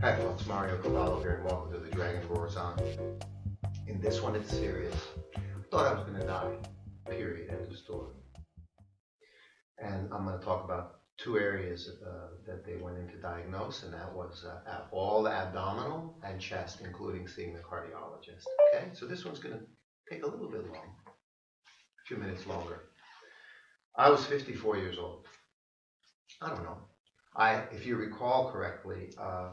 Hi folks, Mario Cavolo here and welcome to the Dragon Roars On. In this one it's serious. Thought I was to die. Period. End of story. And I'm going to talk about two areas uh, that they went in to diagnose, and that was uh, all abdominal and chest, including seeing the cardiologist. Okay, so this one's going to take a little bit long, a few minutes longer. I was 54 years old. I don't know. I, if you recall correctly, uh,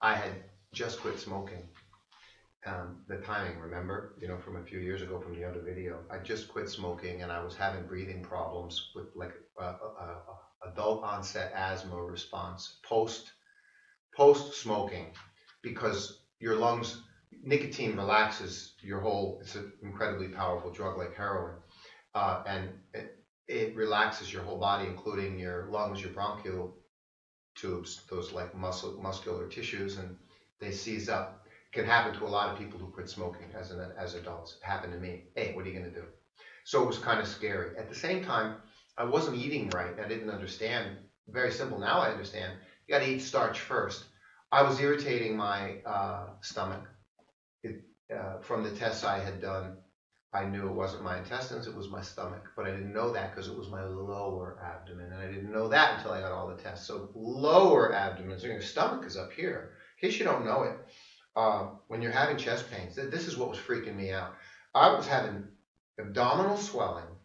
I had just quit smoking. Um, the timing, remember, you know, from a few years ago from the other video, I just quit smoking and I was having breathing problems with like a, a, a adult onset asthma response post post smoking because your lungs nicotine relaxes your whole it's an incredibly powerful drug like heroin uh, and it, it relaxes your whole body including your lungs your bronchial tubes those like muscle muscular tissues and they seize up can happen to a lot of people who quit smoking as an as adults. It happened to me. Hey, what are you going to do? So it was kind of scary. At the same time, I wasn't eating right. I didn't understand. Very simple. Now I understand. You got to eat starch first. I was irritating my uh, stomach. It, uh, from the tests I had done, I knew it wasn't my intestines, it was my stomach. But I didn't know that because it was my lower abdomen. And I didn't know that until I got all the tests. So lower abdomen, so your stomach is up here. In case you don't know it, uh, when you're having chest pains, this is what was freaking me out. I was having abdominal swelling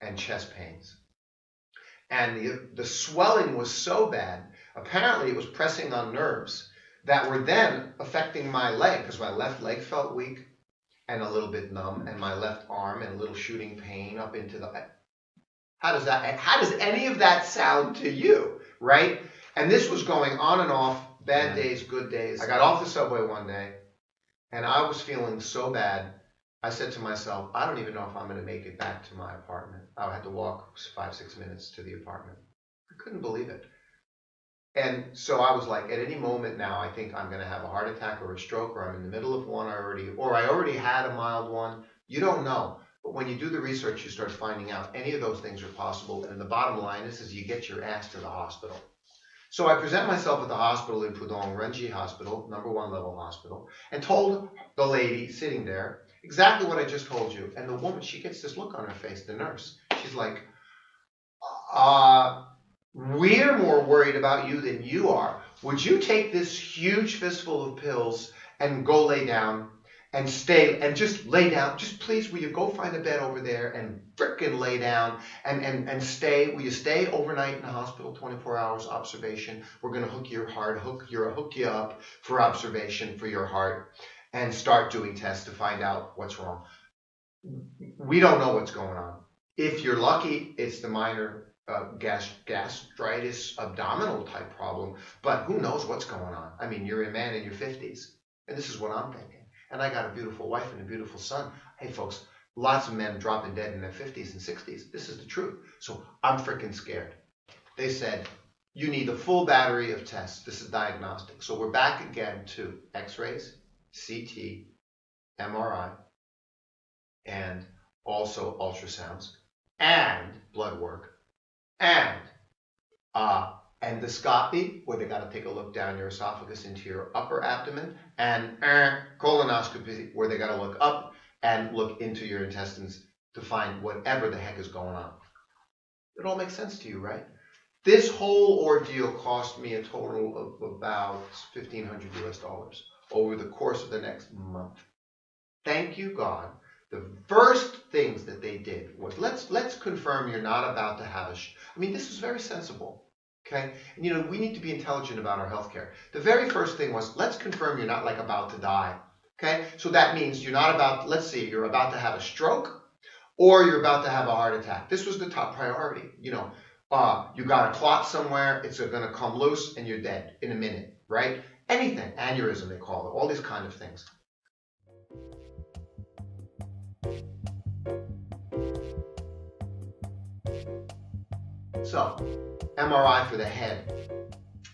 and chest pains. And the, the swelling was so bad, apparently it was pressing on nerves that were then affecting my leg because my left leg felt weak and a little bit numb and my left arm and a little shooting pain up into the how does that how does any of that sound to you right and this was going on and off bad mm-hmm. days, good days. I got off the subway one day and I was feeling so bad. I said to myself, I don't even know if I'm going to make it back to my apartment. I had to walk five, six minutes to the apartment. I couldn't believe it. And so I was like, at any moment now, I think I'm going to have a heart attack or a stroke, or I'm in the middle of one already, or I already had a mild one. You don't know. But when you do the research, you start finding out any of those things are possible. And the bottom line is, is you get your ass to the hospital. So I present myself at the hospital in Pudong, Renji Hospital, number one level hospital, and told the lady sitting there exactly what I just told you. And the woman, she gets this look on her face, the nurse. She's like, uh, we're more worried about you than you are. Would you take this huge fistful of pills and go lay down and stay and just lay down. Just please, will you go find a bed over there and frickin' lay down and, and, and stay? Will you stay overnight in the hospital, 24 hours observation? We're gonna hook your heart, hook your hook you up for observation for your heart and start doing tests to find out what's wrong. We don't know what's going on. If you're lucky, it's the minor gas, gastritis abdominal type problem, but who knows what's going on? I mean, you're a man in your 50s, and this is what I'm thinking and I got a beautiful wife and a beautiful son. Hey, folks, lots of men dropping dead in their 50s and 60s. This is the truth. So I'm freaking scared. They said, you need a full battery of tests. This is diagnostic. So we're back again to x rays, CT, MRI, and also ultrasounds, and blood work, and uh, endoscopy, where they got to take a look down your esophagus into your upper abdomen, and uh, colonoscopy, where they got to look up and look into your intestines to find whatever the heck is going on. It all makes sense to you, right? This whole ordeal cost me a total of about 1500 US dollars over the course of the next month. Thank you, God. The first things that they did was let's let's confirm you're not about to have a. I mean, this was very sensible. Okay? And you know, we need to be intelligent about our healthcare. The very first thing was let's confirm you're not like about to die. Okay? So that means you're not about, let's see, you're about to have a stroke or you're about to have a heart attack. This was the top priority. You know, uh, you got a clot somewhere, it's going to come loose and you're dead in a minute, right? Anything, aneurysm they call it, all these kind of things. So, MRI for the head.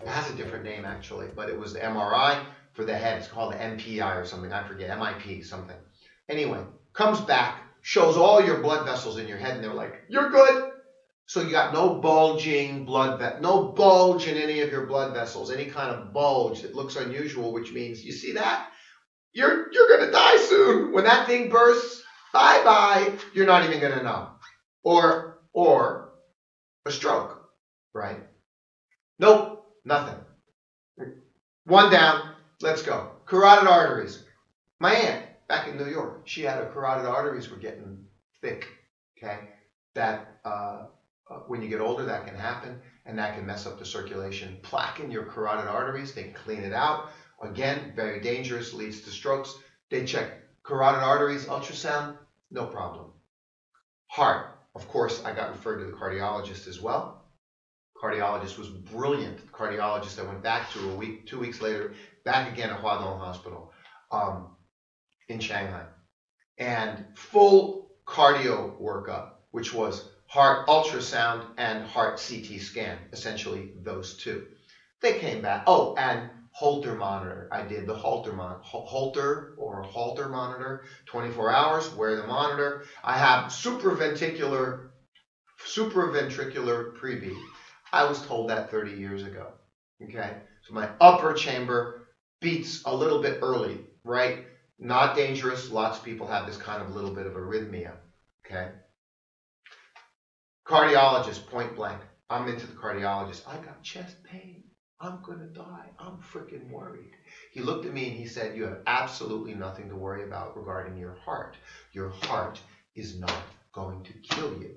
It has a different name actually, but it was MRI for the head. It's called the MPI or something. I forget. MIP something. Anyway, comes back, shows all your blood vessels in your head, and they're like, "You're good. So you got no bulging blood, ve- no bulge in any of your blood vessels, any kind of bulge that looks unusual, which means you see that you're you're gonna die soon. When that thing bursts, bye bye. You're not even gonna know. Or or a stroke, right? Nope, nothing. One down. Let's go. Carotid arteries. My aunt back in New York, she had her carotid arteries were getting thick. Okay, that uh, uh, when you get older, that can happen, and that can mess up the circulation. Plaque in your carotid arteries, they clean it out. Again, very dangerous, leads to strokes. They check carotid arteries, ultrasound, no problem. Heart, of course, I got referred to the cardiologist as well. Cardiologist was brilliant. Cardiologist, I went back to a week, two weeks later, back again at Huadong Hospital um, in Shanghai, and full cardio workup, which was heart ultrasound and heart CT scan, essentially those two. They came back. Oh, and Holter monitor. I did the Holter mon or Holter monitor, 24 hours. Wear the monitor. I have supraventricular supraventricular prebeat. I was told that 30 years ago. Okay, so my upper chamber beats a little bit early, right? Not dangerous. Lots of people have this kind of little bit of arrhythmia. Okay. Cardiologist, point blank. I'm into the cardiologist. I got chest pain. I'm going to die. I'm freaking worried. He looked at me and he said, You have absolutely nothing to worry about regarding your heart. Your heart is not going to kill you.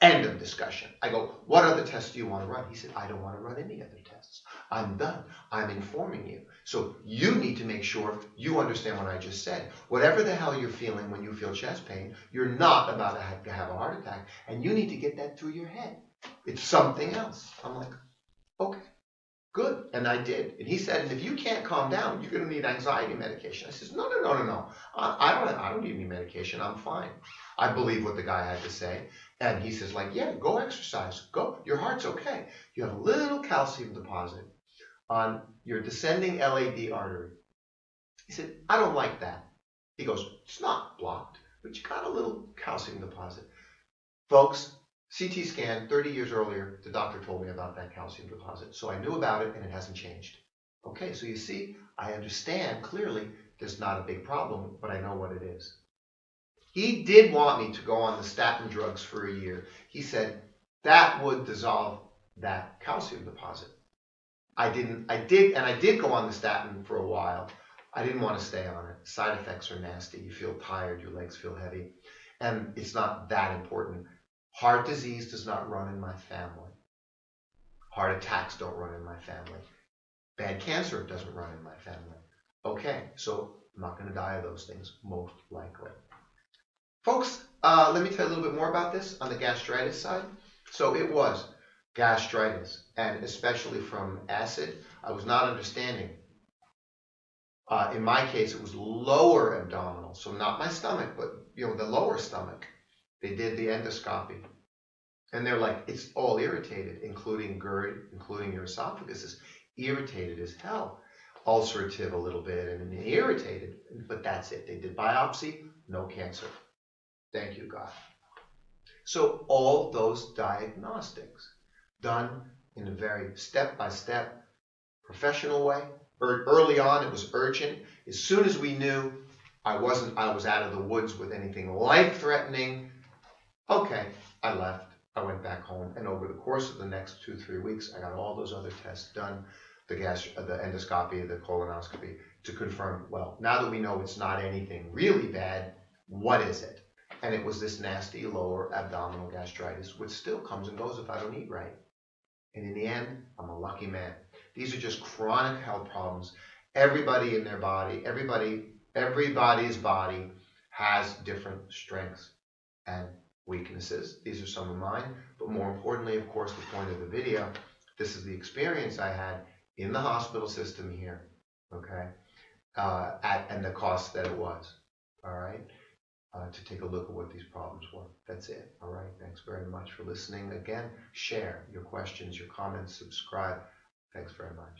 End of discussion. I go, What other tests do you want to run? He said, I don't want to run any other tests. I'm done. I'm informing you. So you need to make sure you understand what I just said. Whatever the hell you're feeling when you feel chest pain, you're not about to have, a heart attack. And you need to get that through your head. It's something else. I'm like, Okay. Good. And I did. And he said, if you can't calm down, you're going to need anxiety medication. I says, no, no, no, no, no. I, I don't, I don't need any medication. I'm fine. I believe what the guy had to say. And he says, like, yeah, go exercise. Go. Your heart's okay. You have a little calcium deposit on your descending LAD artery. He said, I don't like that. He goes, it's not blocked, but you got a little calcium deposit. Folks, CT scan 30 years earlier, the doctor told me about that calcium deposit. So I knew about it and it hasn't changed. Okay, so you see, I understand clearly there's not a big problem, but I know what it is. He did want me to go on the statin drugs for a year. He said that would dissolve that calcium deposit. I didn't, I did, and I did go on the statin for a while. I didn't want to stay on it. Side effects are nasty. You feel tired, your legs feel heavy, and it's not that important. Heart disease does not run in my family. Heart attacks don't run in my family. Bad cancer doesn't run in my family. Okay, so I'm not going to die of those things, most likely. Folks, uh, let me tell you a little bit more about this on the gastritis side. So it was gastritis, and especially from acid. I was not understanding. Uh, in my case, it was lower abdominal, so not my stomach, but you know the lower stomach. They did the endoscopy. And they're like, it's all irritated, including GERD, including your esophagus is irritated as hell. Ulcerative a little bit and irritated, but that's it. They did biopsy, no cancer. Thank you, God. So all those diagnostics done in a very step-by-step professional way. Er, early on, it was urgent. As soon as we knew I wasn't, I was out of the woods with anything life-threatening, Okay, I left. I went back home, and over the course of the next two, three weeks, I got all those other tests done, the gas, the endoscopy, the colonoscopy, to confirm. Well, now that we know it's not anything really bad, what is it? And it was this nasty lower abdominal gastritis, which still comes and goes if I don't eat right. And in the end, I'm a lucky man. These are just chronic health problems. Everybody in their body, everybody, everybody's body has different strengths and weaknesses. These are some of mine. But more importantly, of course, the point of the video, this is the experience I had in the hospital system here, okay, uh, at, and the cost that it was, all right, uh, to take a look at what these problems were. That's it, all right. Thanks very much for listening. Again, share your questions, your comments, subscribe. Thanks very much.